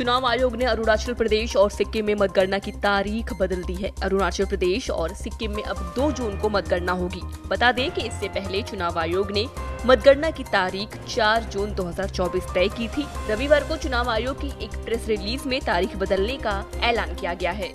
चुनाव आयोग ने अरुणाचल प्रदेश और सिक्किम में मतगणना की तारीख बदल दी है। अरुणाचल प्रदेश और सिक्किम में अब 2 जून को मतगणना होगी। बता दें कि इससे पहले चुनाव आयोग ने मतगणना की तारीख 4 जून 2024 तय की थी। रविवार को चुनाव आयोग की एक प्रेस रिलीज़ में तारीख बदलने का ऐलान किया गया है।